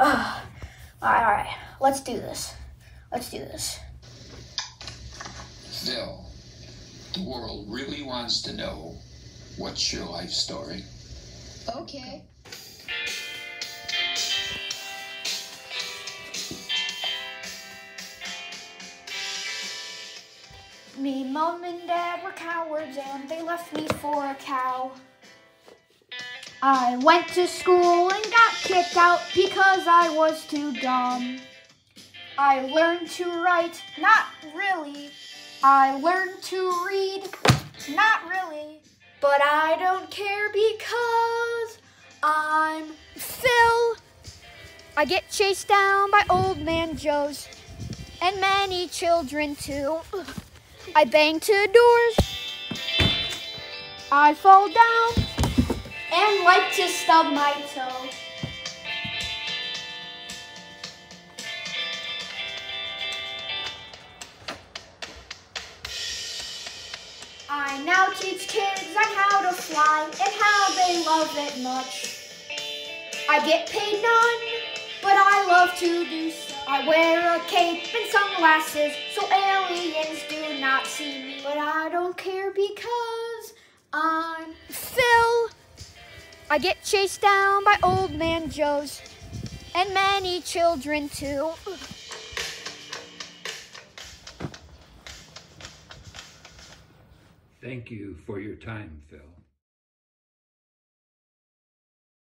all right, all right. Let's do this. Let's do this. Phil, the world really wants to know what's your life story. Okay. Me, mom, and dad were cowards and they left me for a cow. I went to school and got kicked out because I was too dumb. I learned to write, not really. I learned to read, not really. But I don't care because I'm Phil. I get chased down by old man Joe's and many children too. I bang to doors. I fall down and like to stub my toe. I now teach kids on how to fly and how they love it much. I get paid none, but I love to do so. I wear a cape and sunglasses so aliens do not see me. But I don't care because Phil. I get chased down by old man Joe's and many children too. Thank you for your time, Phil.